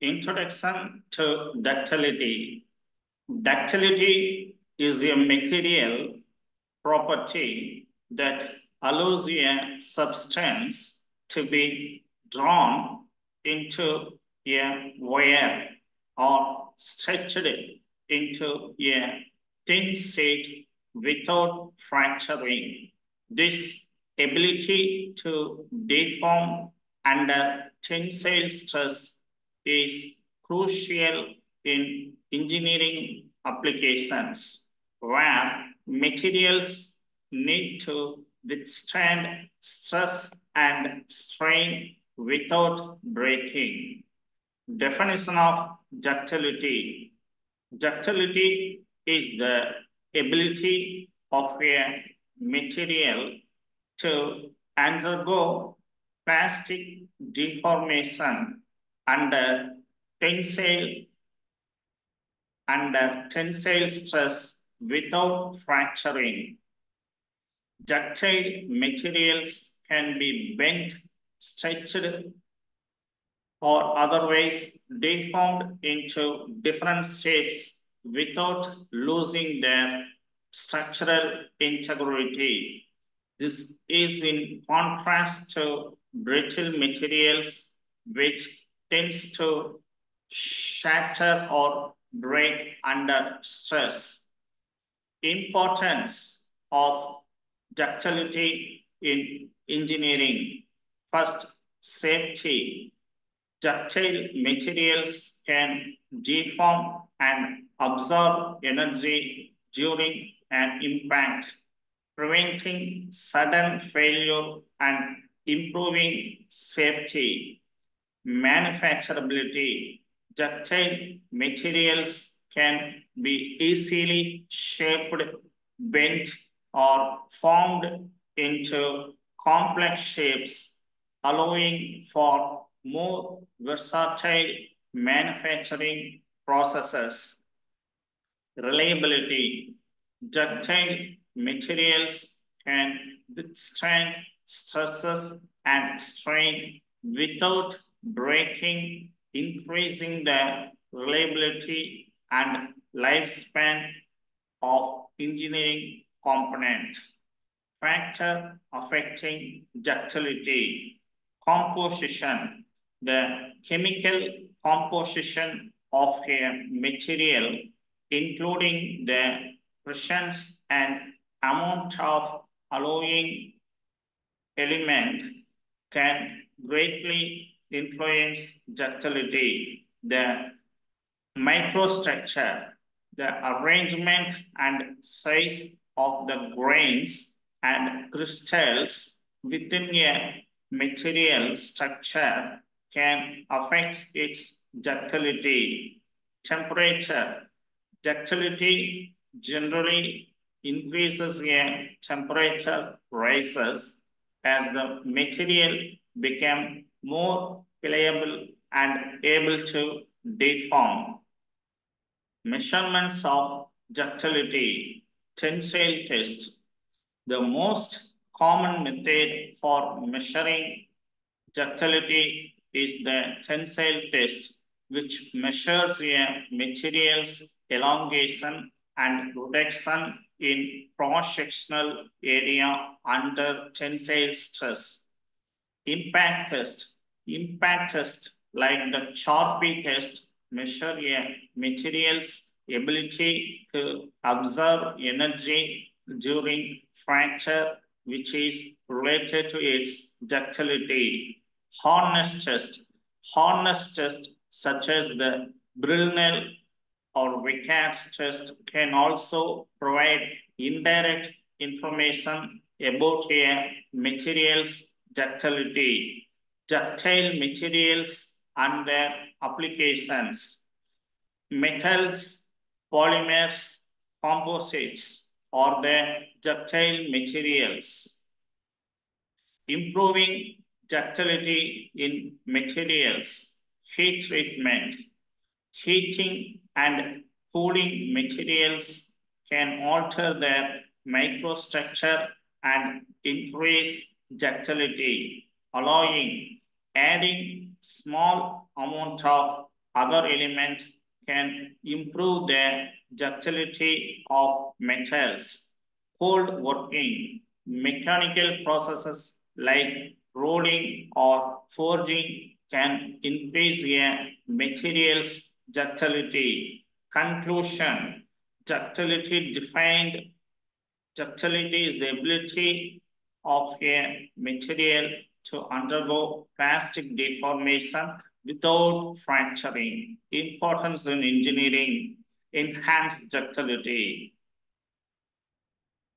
Introduction to ductility. Ductility is a material property that allows a substance to be drawn into a wire or stretched into a thin sheet without fracturing. This ability to deform under tensile stress is crucial in engineering applications where materials need to withstand stress and strain without breaking. Definition of ductility. Ductility is the ability of a material to undergo plastic deformation under tensile under tensile stress without fracturing. Ductile materials can be bent, stretched, or otherwise deformed into different shapes without losing their structural integrity. This is in contrast to brittle materials which tends to shatter or break under stress. Importance of ductility in engineering. First, safety. Ductile materials can deform and absorb energy during an impact, preventing sudden failure and improving safety. Manufacturability. Ductile materials can be easily shaped, bent, or formed into complex shapes, allowing for more versatile manufacturing processes. Reliability. Ductile materials can withstand stresses and strain without breaking, increasing the reliability and lifespan of engineering component. Factor affecting ductility. Composition. The chemical composition of a material, including the presence and amount of alloying element can greatly influence ductility. The microstructure, the arrangement and size of the grains and crystals within a material structure can affect its ductility. Temperature. Ductility generally increases a temperature rises as the material become more pliable and able to deform. Measurements of ductility, tensile test. The most common method for measuring ductility is the tensile test, which measures a material's elongation and reduction in cross-sectional area under tensile stress. Impact test. Impact test, like the Charpy test, measure a material's ability to absorb energy during fracture, which is related to its ductility. Hardness test. Hardness test, such as the Brinell or Vickers test, can also provide indirect information about a material's ductility ductile materials and their applications. Metals, polymers, composites or the ductile materials. Improving ductility in materials, heat treatment, heating and cooling materials can alter their microstructure and increase ductility, alloying adding small amount of other element can improve the ductility of metals. Cold working, mechanical processes like rolling or forging can increase a material's ductility. Conclusion, ductility defined, ductility is the ability of a material to undergo plastic deformation without fracturing. Importance in engineering, enhanced ductility.